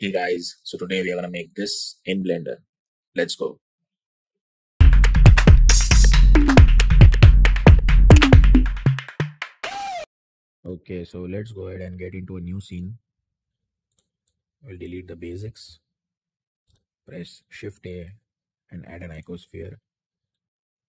Hey guys, so today we are gonna make this in Blender. Let's go. Okay, so let's go ahead and get into a new scene. We'll delete the basics. Press Shift A and add an icosphere.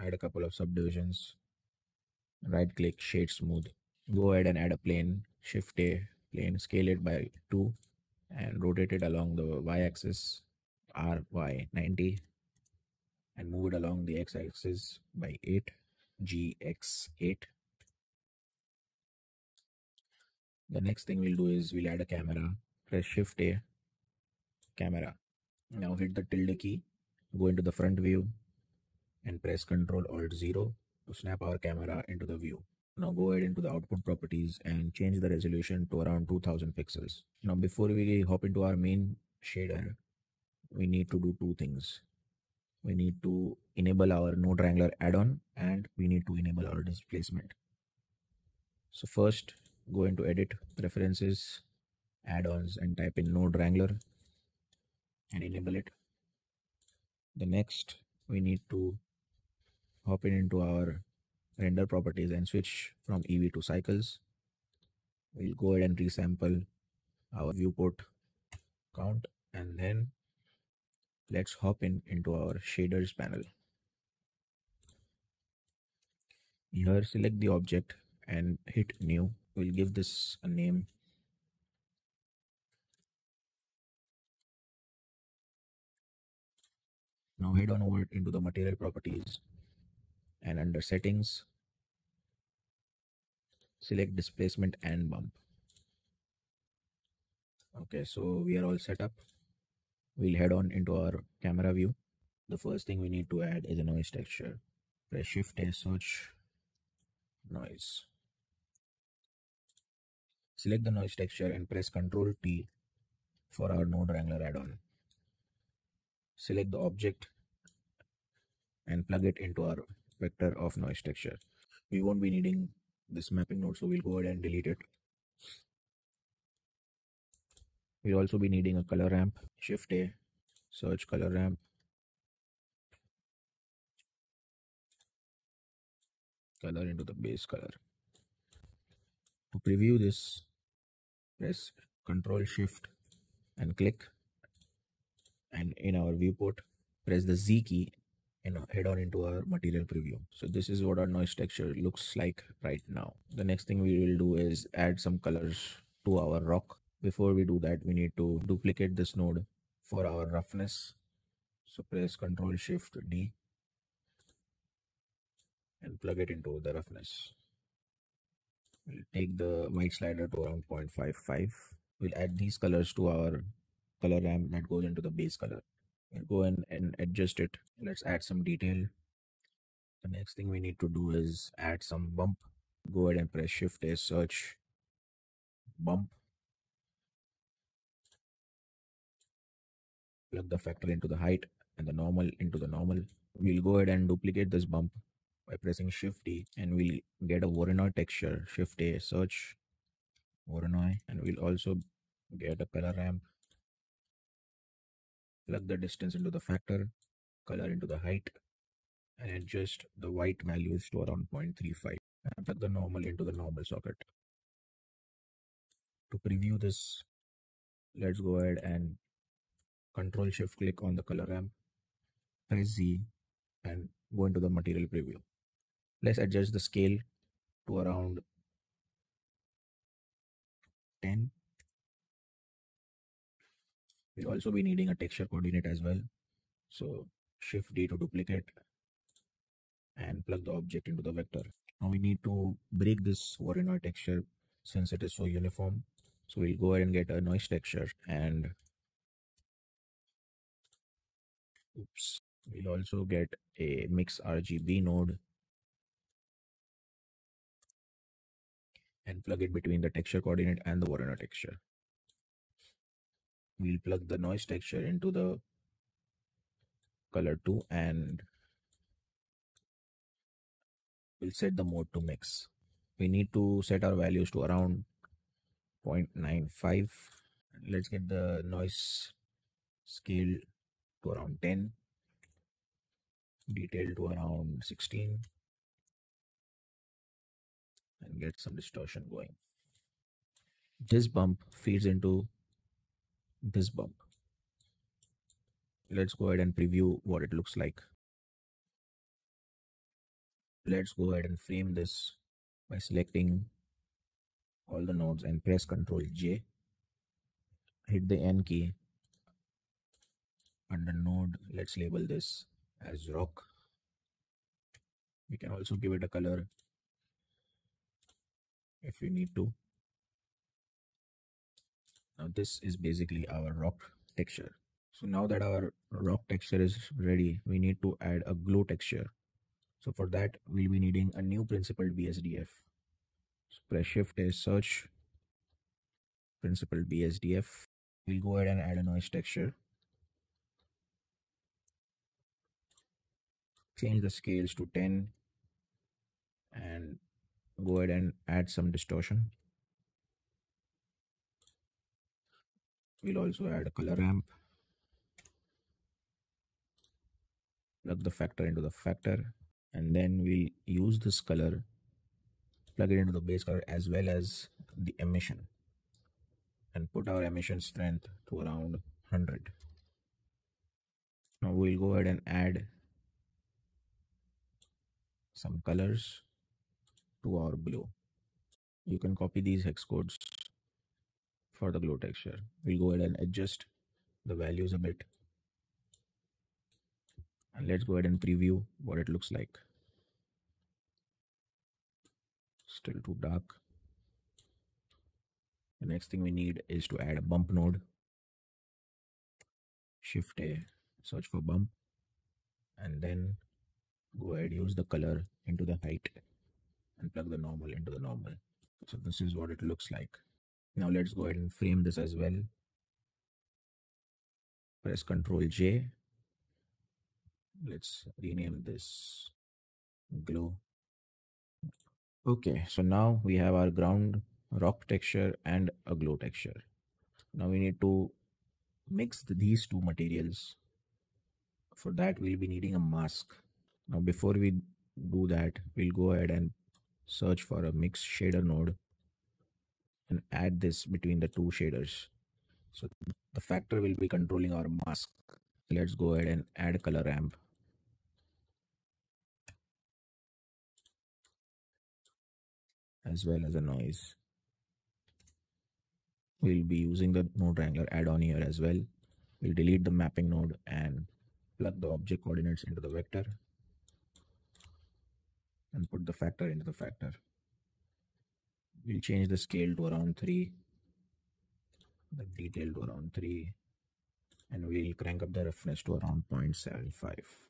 Add a couple of subdivisions. Right click Shade Smooth. Go ahead and add a plane. Shift A, plane, scale it by 2 and rotate it along the y-axis ry 90 and move it along the x-axis by 8 gx8 the next thing we'll do is we'll add a camera press shift a camera. Now hit the tilde key go into the front view and press ctrl alt 0 to snap our camera into the view now go ahead into the output properties and change the resolution to around 2000 pixels. Now before we hop into our main shader, we need to do two things. We need to enable our node wrangler add-on and we need to enable our displacement. So first go into edit preferences, add-ons and type in node wrangler and enable it. The next we need to hop in into our render properties and switch from Eevee to cycles. We'll go ahead and resample our viewport count and then let's hop in into our shaders panel. Here select the object and hit new. We'll give this a name. Now head on over into the material properties and under settings select displacement and bump. Okay so we are all set up. We'll head on into our camera view. The first thing we need to add is a noise texture. Press shift a search noise. Select the noise texture and press ctrl t for our node wrangler add-on. Select the object and plug it into our vector of noise texture. We won't be needing this mapping node, so we'll go ahead and delete it. We'll also be needing a color ramp. Shift A, search color ramp. Color into the base color. To preview this, press Control Shift and click. And in our viewport, press the Z key and head on into our material preview. So this is what our noise texture looks like right now. The next thing we will do is add some colors to our rock. Before we do that, we need to duplicate this node for our roughness. So press Ctrl Shift D and plug it into the roughness. We'll take the white slider to around 0.55. We'll add these colors to our color ramp that goes into the base color go in and adjust it. Let's add some detail. The next thing we need to do is add some bump. Go ahead and press shift a search. Bump. Plug the factor into the height and the normal into the normal. We'll go ahead and duplicate this bump by pressing shift D and we'll get a Voronoi texture. Shift A search. Voronoi. And we'll also get a color ramp plug the distance into the factor, color into the height, and adjust the white values to around 0.35 and plug the normal into the normal socket. To preview this, let's go ahead and control shift click on the color ramp, press Z and go into the material preview. Let's adjust the scale to around 10 We'll also be needing a texture coordinate as well. So shift D to duplicate and plug the object into the vector. Now we need to break this Voronoi texture since it is so uniform. So we'll go ahead and get a noise texture and oops. We'll also get a mix RGB node and plug it between the texture coordinate and the Voronoi texture we'll plug the noise texture into the color 2 and we'll set the mode to mix we need to set our values to around 0.95 let's get the noise scale to around 10 detail to around 16 and get some distortion going. This bump feeds into this bump let's go ahead and preview what it looks like. Let's go ahead and frame this by selecting all the nodes and press ctrl j. Hit the n key. Under node let's label this as rock. We can also give it a color if we need to now this is basically our rock texture. So now that our rock texture is ready we need to add a glow texture. So for that we'll be needing a new principled bsdf so press shift a search principled bsdf we'll go ahead and add a noise texture. Change the scales to 10 and go ahead and add some distortion we'll also add a color ramp. Plug the factor into the factor and then we'll use this color plug it into the base color as well as the emission and put our emission strength to around 100 now we'll go ahead and add some colors to our blue. You can copy these hex codes for the glow texture we'll go ahead and adjust the values a bit. And let's go ahead and preview what it looks like. Still too dark. The next thing we need is to add a bump node. Shift a search for bump and then go ahead use the color into the height and plug the normal into the normal. So this is what it looks like now let's go ahead and frame this as well. Press ctrl j. Let's rename this glow. Okay so now we have our ground rock texture and a glow texture. Now we need to mix these two materials. For that we'll be needing a mask. Now before we do that we'll go ahead and search for a mix shader node and add this between the two shaders. So the factor will be controlling our mask. Let's go ahead and add color ramp. As well as a noise. We'll be using the node wrangler add-on here as well. We'll delete the mapping node and plug the object coordinates into the vector and put the factor into the factor we'll change the scale to around 3 the detail to around 3 and we'll crank up the roughness to around 0.75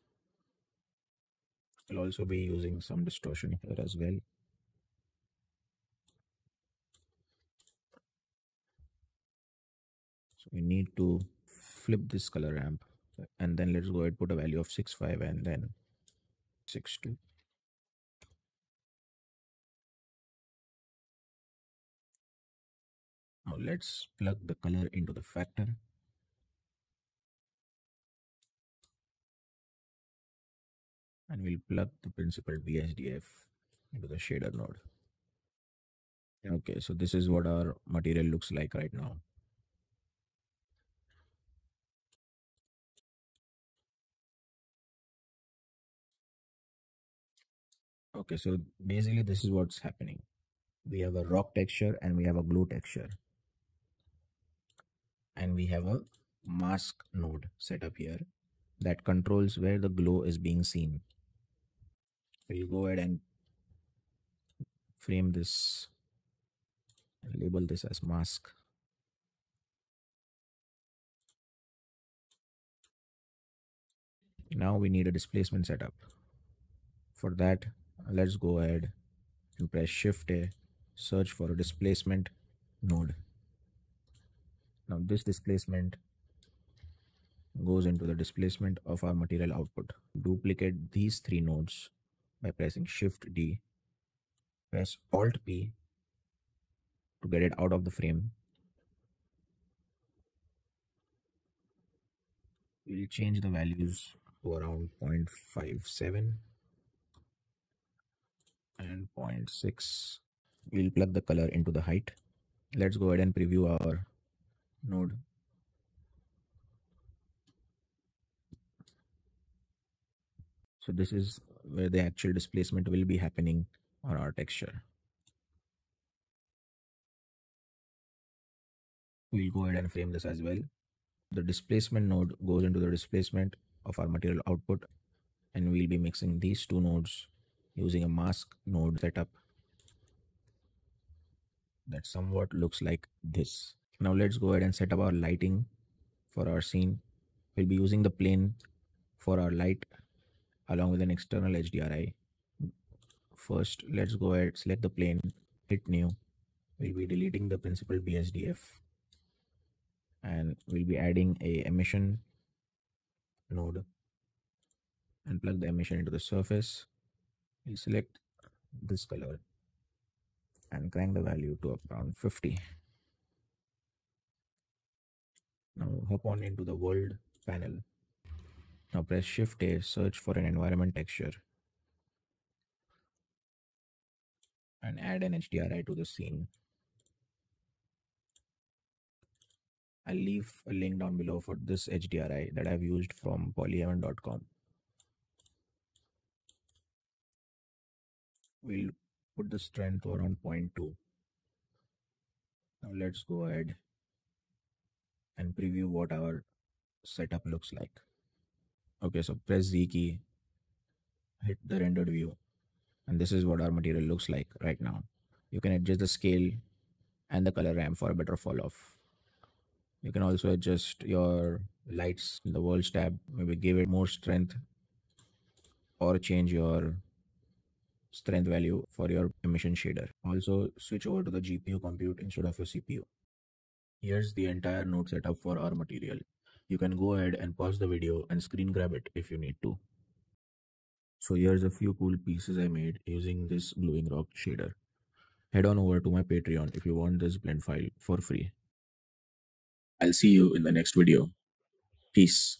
we'll also be using some distortion here as well. So we need to flip this color ramp and then let's go ahead put a value of 6.5 and then 6.2 now let's plug the color into the factor. And we'll plug the principled BSDF into the shader node. Okay so this is what our material looks like right now. Okay so basically this is what's happening. We have a rock texture and we have a glow texture and we have a mask node set up here that controls where the glow is being seen. So you go ahead and frame this label this as mask. Now we need a displacement setup. For that let's go ahead and press shift a search for a displacement node now this displacement goes into the displacement of our material output. Duplicate these three nodes by pressing shift d press alt p to get it out of the frame. We'll change the values to around 0.57 and 0.6 we'll plug the color into the height. Let's go ahead and preview our node so this is where the actual displacement will be happening on our texture we'll go ahead and frame this as well. The displacement node goes into the displacement of our material output and we'll be mixing these two nodes using a mask node setup that somewhat looks like this. Now let's go ahead and set up our lighting for our scene. We'll be using the plane for our light along with an external HDRI. First, let's go ahead, select the plane, hit new. We'll be deleting the principled BSDF and we'll be adding a emission node and plug the emission into the surface we'll select this color and crank the value to around 50 now hop on into the world panel now press shift a search for an environment texture and add an HDRI to the scene I'll leave a link down below for this HDRI that I've used from polyhaven.com. We'll put the strength around 0.2. Now let's go ahead and preview what our setup looks like. Okay, so press Z key, hit the rendered view, and this is what our material looks like right now. You can adjust the scale and the color ramp for a better fall off you can also adjust your lights in the worlds tab maybe give it more strength or change your strength value for your emission shader also switch over to the gpu compute instead of your cpu here's the entire node setup for our material you can go ahead and pause the video and screen grab it if you need to so here's a few cool pieces i made using this glowing rock shader head on over to my patreon if you want this blend file for free I'll see you in the next video. Peace.